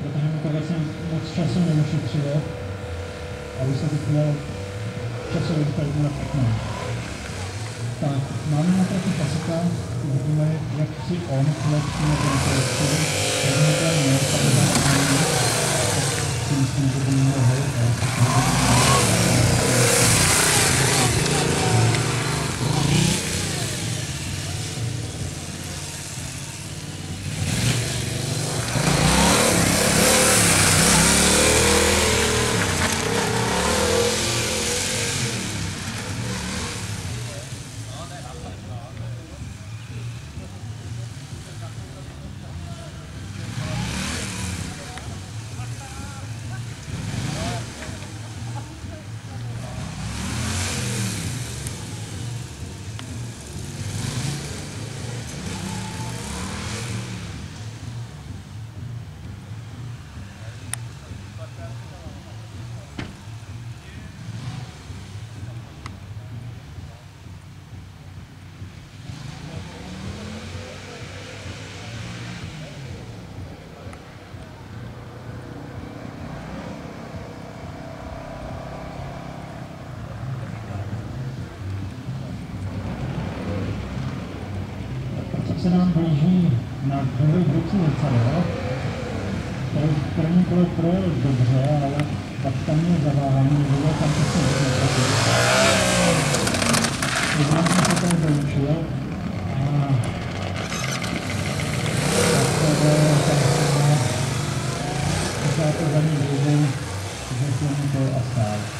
protože mi to vlastně moc času neušetřilo, aby se teď měl časový kalkul na 15. Tak, máme na trati pasika, uvidíme, jak si on přilepší na ten kolektor, se nám blíží na druhý. Tady v prvním kole projel dobře, ale pak tam je zaváhání, bylo tam to se. Poznám jsem se tady doučil tak to za ní dlouhou, že jsem to a.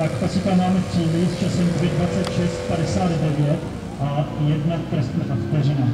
Tak pasika máme třídy s časem 2.26.59 a jedna trestná vteřina.